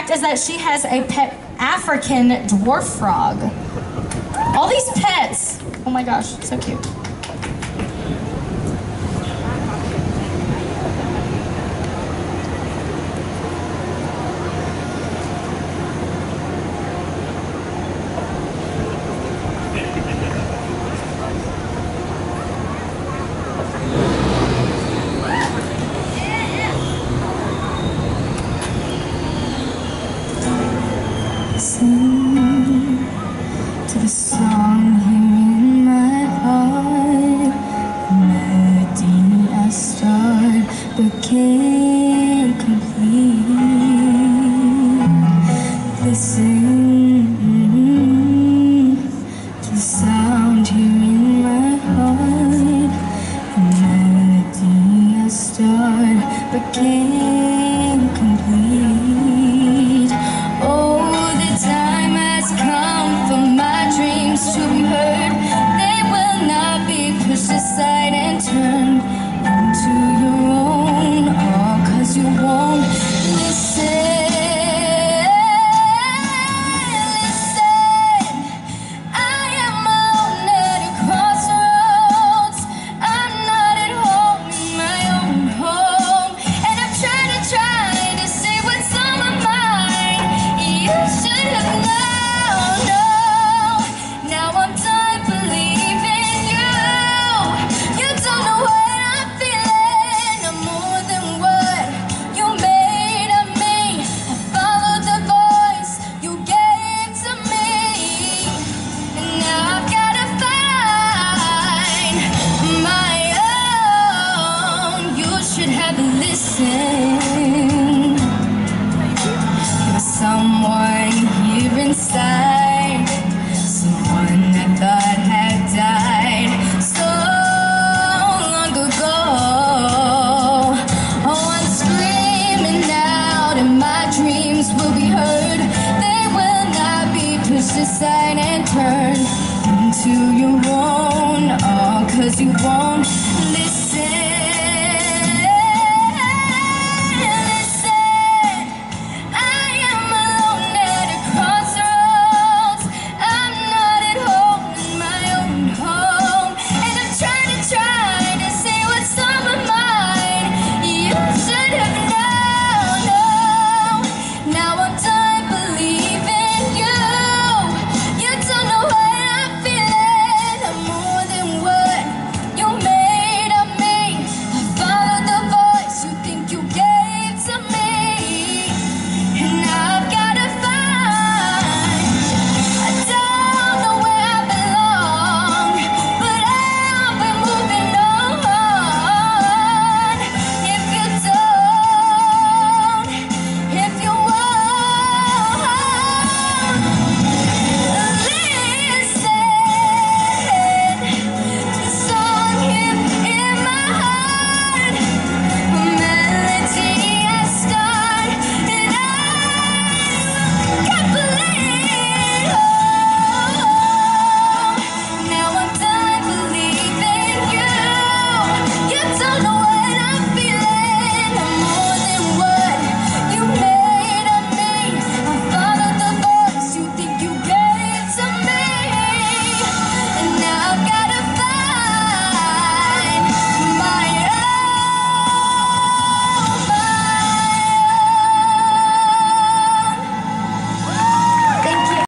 fact is that she has a pet African dwarf frog. All these pets. Oh my gosh, so cute. to the song here in my heart. The melody I start but can't complete. To the sound here in my heart. Melody I start but can't. side and turn into your own. Oh, cause you won't listen.